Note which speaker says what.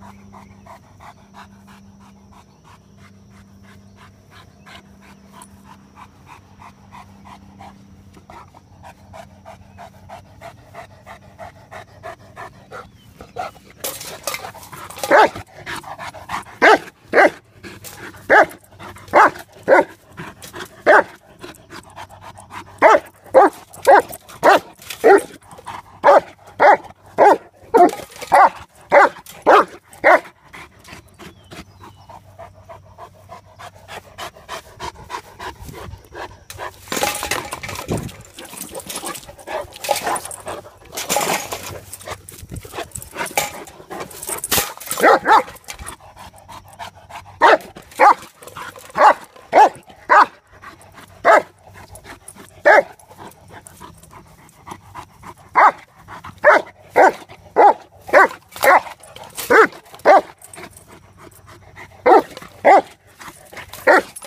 Speaker 1: えっ Ugh.